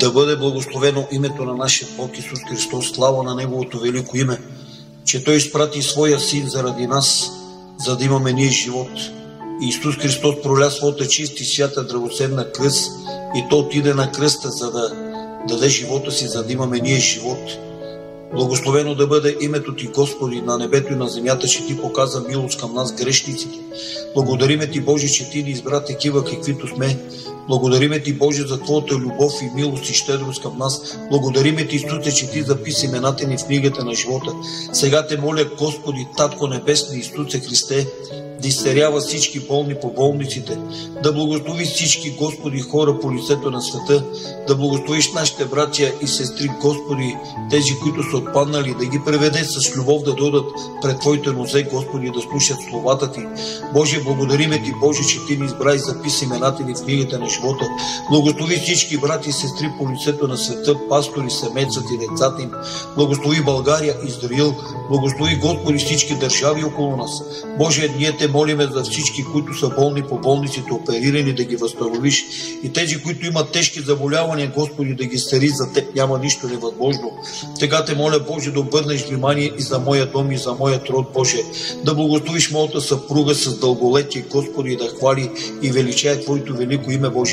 Да бъде благословено името на нашия Бог Исус Христос, слава на Неговото велико име, че Той изпрати Своя Син заради нас, за да имаме ние живот. Исус Христос проля своята чиста и свята драгоценна кръст и То отиде на кръста, за да даде живота си, за да имаме ние живот. Благословено да бъде името Ти, Господи, на небето и на земята, че Ти показа милост към нас, грешниците. Благодариме Ти, Боже, че Ти ни избра такива, каквито сме. Благодариме Ти, Боже, за Твоята любов и милост и щедрост към нас. Благодариме Ти, Исусе, че Ти записи имената ни в книгата на живота. Сега Те моля, Господи, Татко Небесни, Исусе Христе, да изцерява всички болни по болниците, да благослови всички, Господи, хора по лицето на света, да благословиш нашите братя и сестри, Господи, тези, които са отпаднали, да ги преведе с любов да дойдат пред Твоите нозе, Господи, да слушат словата Ти. Боже, благодариме Ти, Боже, че Ти ни избра и записи имената ни в книгата на живота. Благослови всички брати и сестри по лицето на света, пастори, семейцата и децата им. Благослови България, Израил. Благослови, Господи, всички държави около нас. Боже, ние Те молиме за всички, които са болни по болниците, оперирани, да ги възстановиш. И тези, които имат тежки заболявания, Господи, да ги стари, за теб няма нищо невъзможно. Тега те моля, Боже, да обърнеш внимание и за моя дом, и за моя род, Боже. Да благословиш моята съпруга с дълголетие, Господи, да хвали и величае Твоето велико име, Боже.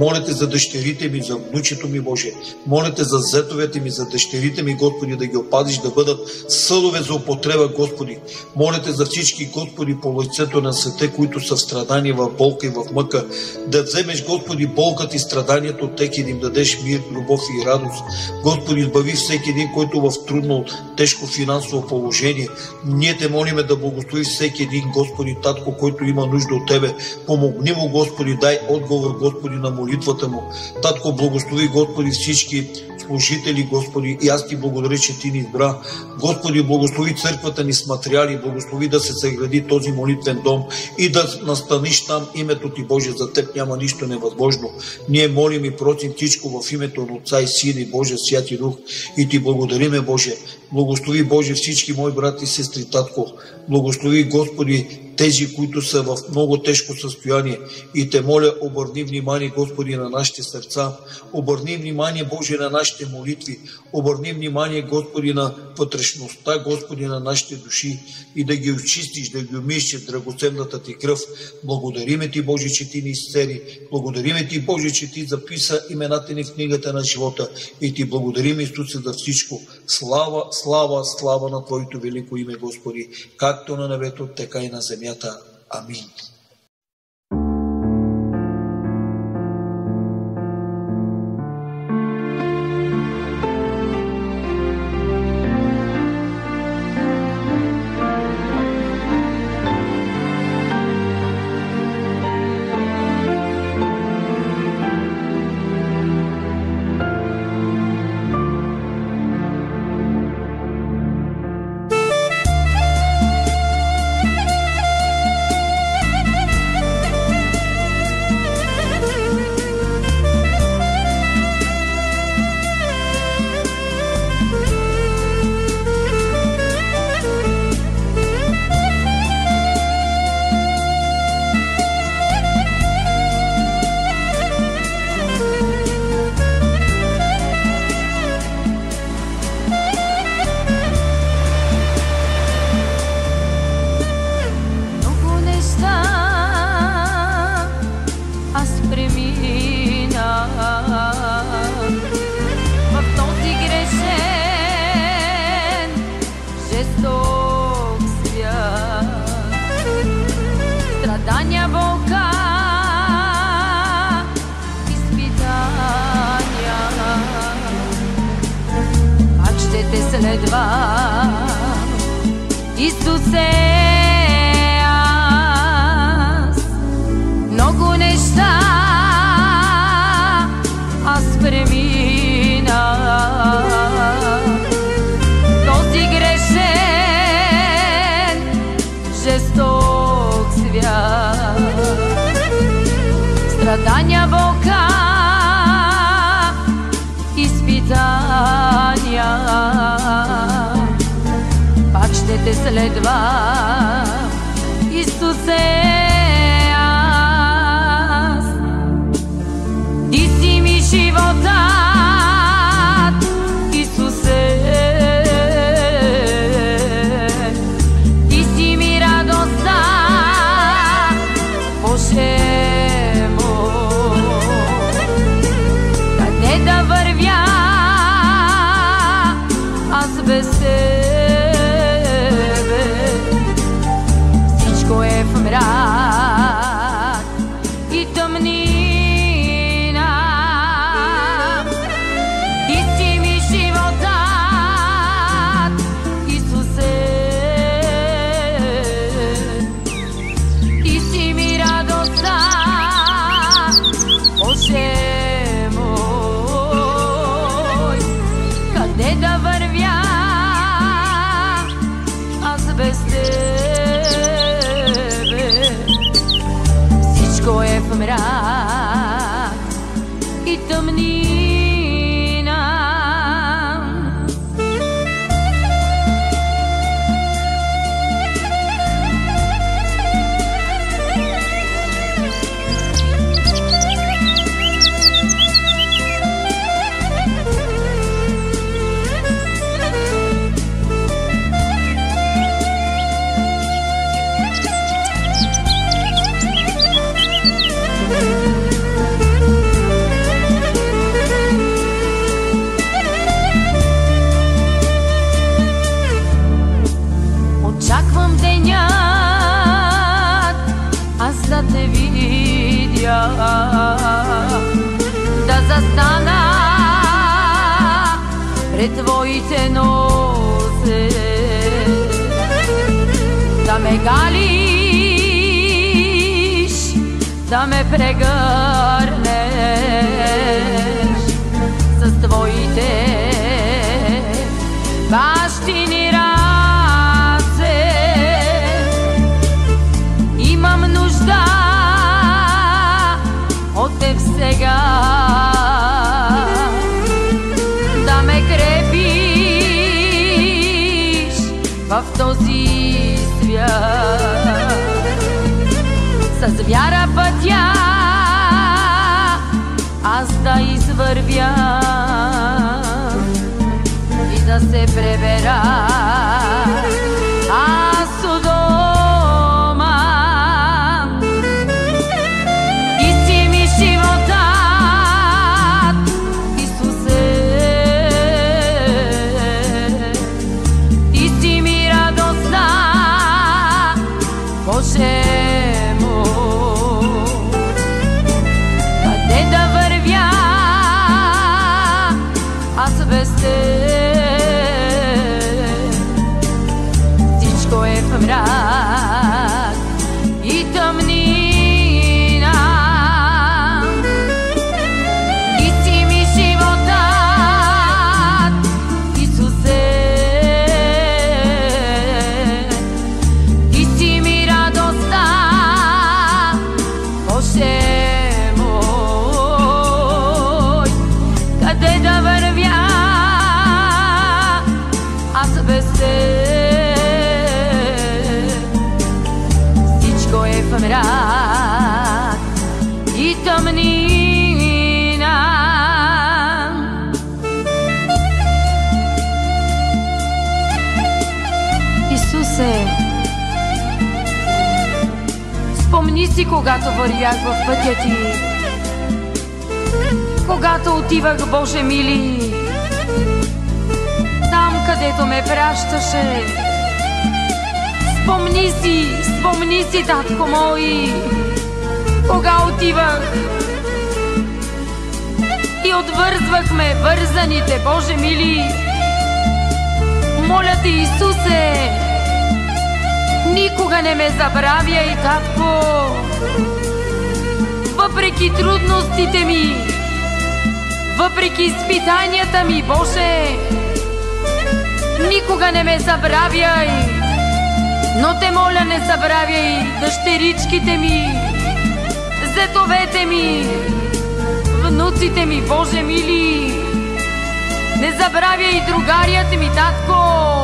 Моля те за дъщерите ми, за внучето ми, Боже. Моля те за зетовете ми, за дъщерите ми, Господи, да ги опазиш, да бъдат съдове за употреба, Господи. Моля те за всички, Господи, по лицето на свете, които са в страдания, в болка и в мъка. Да вземеш, Господи, болката и страданието от теки, да им дадеш мир, любов и радост. Господи, избави всеки един, който в трудно, тежко финансово положение. Ние те молиме да благослови всеки един, Господи, татко, който има нужда от Тебе. Помогни му, Господи, дай отговор, Господи, на молитвата му. Татко, благослови, Господи, всички служители, Господи, и аз ти благодаря, че ти ни избра. Господи, благослови църквата ни с материали, благослови да се съгради този молитвен дом и да настаниш там името ти, Боже, за теб няма нищо невъзможно. Ние молим и просим всичко в името на Отца и Сина и Божия Святи Дух и ти благодариме, Боже. Благослови, Боже, всички мои брати и сестри, татко. Благослови, Господи, тези, които са в много тежко състояние. И те моля, обърни внимание, Господи, на нашите сърца. Обърни внимание, Боже, на нашите молитви. Обърни внимание, Господи, на вътрешността, Господи, на нашите души и да ги очистиш, да ги умиеш драгоценната ти кръв. Благодариме ти, Боже, че ти ни изцели. Благодариме ти, Боже, че ти записа имената ни в книгата на живота. И ти благодарим, Исусе, за всичко. Слава, слава, слава на Твоето велико име, Господи, както на небето, така и на земята. Амин. Следвам, Исусе, аз много неща аз премина. Този грешен, жесток свят. Страдания, ще те пред твоите носе, да ме галиш, да ме прегърнеш. С твоите бащини вяра пътя аз да извървя Исусе, спомни си, когато вървях в пътя ти, когато отивах, Боже мили, там, където ме пращаше. Спомни си, спомни си, татко мой, кога отивах и отвързвахме вързаните, Боже мили. Моля те, Исусе, никога не ме забравяй, татко. Въпреки трудностите ми, въпреки изпитанията ми, Боже, никога не ме забравяй. Но те моля, не забравяй дъщеричките ми, зетовете ми, внуците ми, Боже мили. Не забравяй другарият ми, татко.